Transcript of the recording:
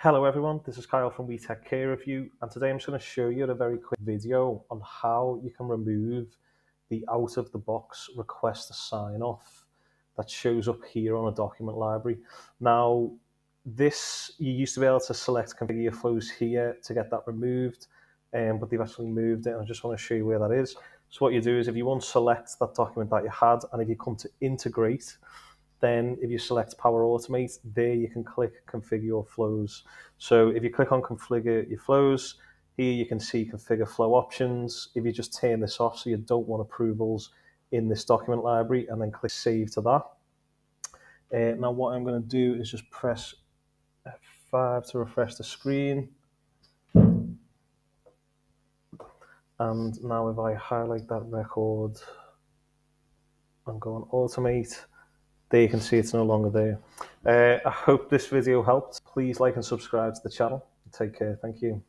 Hello everyone, this is Kyle from WeTech CareOfYou and today I'm just going to show you a very quick video on how you can remove the out of the box request to sign off that shows up here on a document library. Now this, you used to be able to select configure your flows here to get that removed um, but they've actually moved it and I just want to show you where that is. So what you do is if you want to select that document that you had and if you come to integrate then if you select Power Automate, there you can click Configure Your Flows. So if you click on Configure Your Flows, here you can see Configure Flow Options. If you just turn this off so you don't want approvals in this document library and then click Save to that. Uh, now what I'm going to do is just press F5 to refresh the screen. And now if I highlight that record and go on Automate, there you can see it's no longer there. Uh, I hope this video helped. Please like and subscribe to the channel. Take care. Thank you.